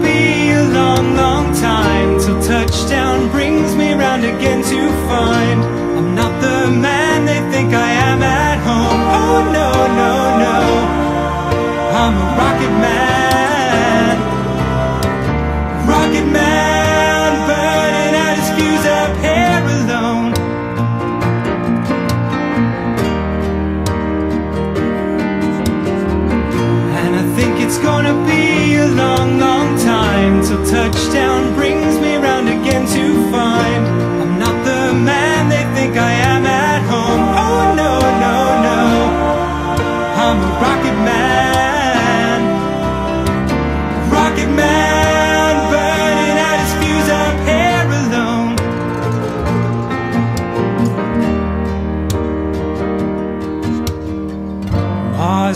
be a long, long time Till touchdown brings me round again to find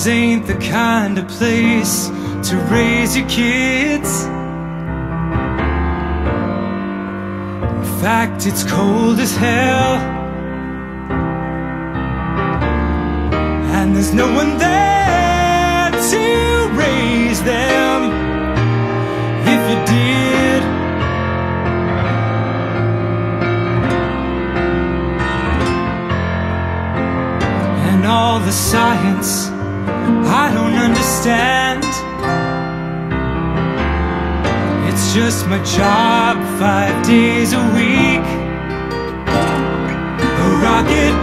Mars ain't the kind of place to raise your kids. In fact, it's cold as hell. And there's no one there to raise them. If you did, and all the science I don't understand. It's just my job five days a week. A rocket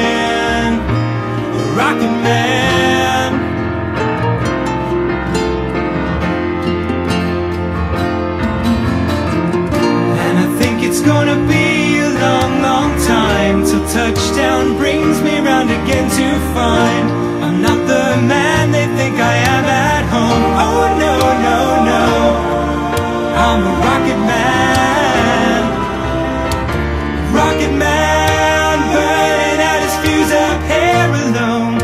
man. A rocket man. And I think it's gonna be touchdown brings me round again to find I'm not the man they think I am at home. Oh no, no, no. I'm a rocket man. Rocket man Burning out his fuse up here alone.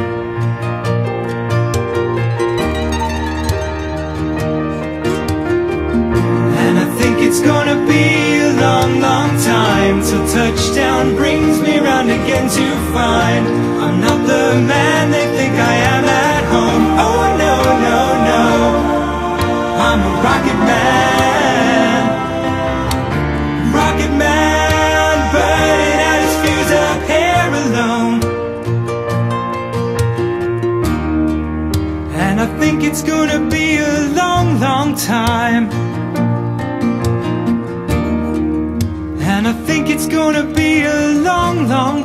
And I think it's gonna be a long, long time Till touchdown find I'm not the man they think I am at home. Oh no, no, no. I'm a rocket man. Rocket man Burning out his fuse up here alone. And I think it's gonna be a long, long time. And I think it's gonna be a